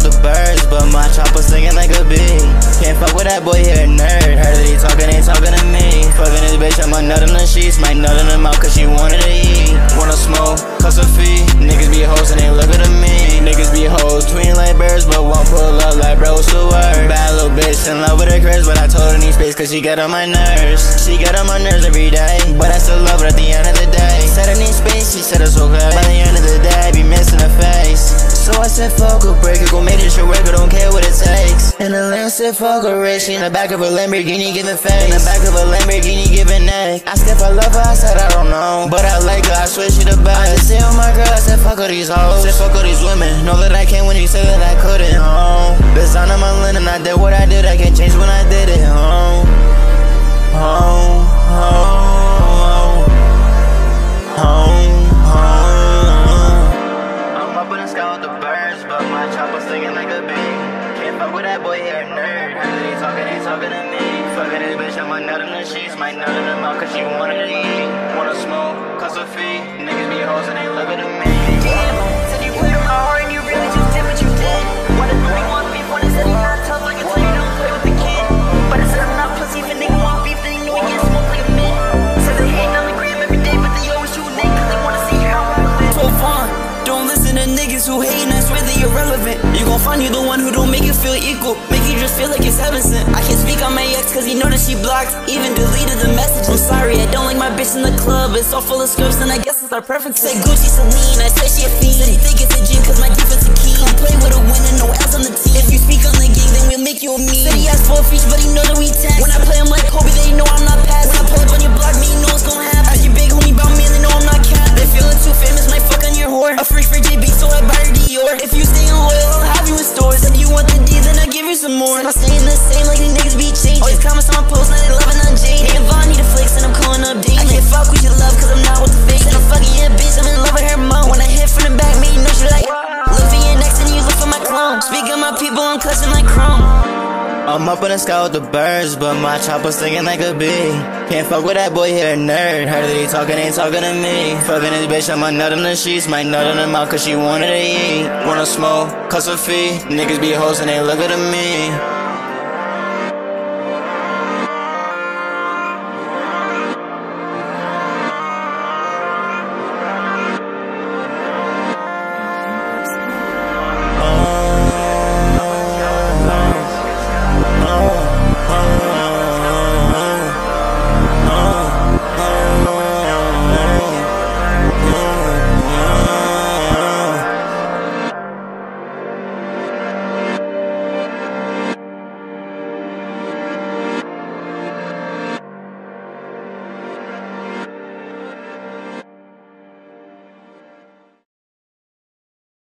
sky the birds, but my chopper singing like a bee. Can't fuck with that boy here, nerd. Heard that he talking, ain't talking to me. Fucking this bitch, I'm a nut in the sheets. Might nut in the mouth cause she wanted to eat. Wanna smoke, cuss a fee. Niggas be hoes and they looking at me. Niggas be hoes, tween like birds, but won't pull up like bro, the word? Bad little bitch, in love with her Chris, but I told her need space cause she get on my nerves. She get on my nerves every day, but I still said fuck a break it, go make this shit work, I don't care what it takes. And the lamb said fuck a rich, in the back of a Lamborghini giving face. In the back of a Lamborghini giving neck. I said if I love her, I said I don't know. But I like her, I swear she the best. I just say oh my girl, I said fuck all these hoes. Said fuck all these women, know that I can't when you say that I couldn't. Oh, bitch, on my linen, I did what I did, I can't change when I did it. Oh, nerd. Talking, ain't talking to me. Fucking this bitch, I'm nut in the sheets. Might nut in the mouth cause she to eat. Wanna smoke, you the one who don't make you feel equal, make you just feel like it's heaven sent. I can't speak on my ex cause he know that she blocked, even deleted the message. I'm sorry, I don't like my bitch in the club, it's all full of scripts and I guess it's our preference. Say Gucci Celine, I say she a fiend. Said he think it's a gym cause my defense is key. Come play with a winner, no else on the team. If you speak on the game, then we'll make you a meme. Said he for a but he know that we tax. When I play him like Kobe, they know I'm not passing. When I pull up on your block, me, know it's gon' happen. Some more. Said I'm staying the same, like these niggas be changing. Always comments on my posts, now they loving on Jane. Me and Von need a flex, and I'm calling up Dean. I can't fuck with your love, cause I'm not with the fake. Said I'm fucking your bitch, I'm in love with her mom. When I hit from the back, me, you know she like. Look for your next, and you look for my clone. Speak of my people, I'm clutching like chrome. I'm up in the sky with the birds, but my chopper singing like a bee. Can't fuck with that boy here, nerd. Heard that he talking, ain't talking to me. Fucking this bitch, I'm a nut in the sheets. Might nut in the mouth cause she wanted to eat. Wanna smoke, cuss a fee. Niggas be hoes and they looking at me.